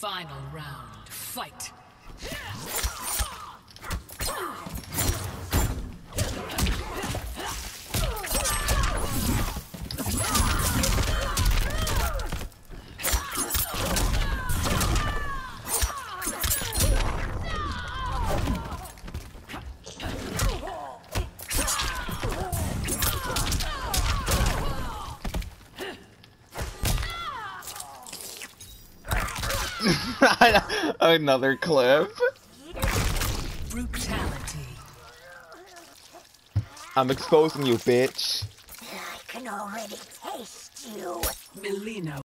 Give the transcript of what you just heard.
Final round. Fight. Another clip. Brutality. I'm exposing you, bitch. I can already taste you. Melina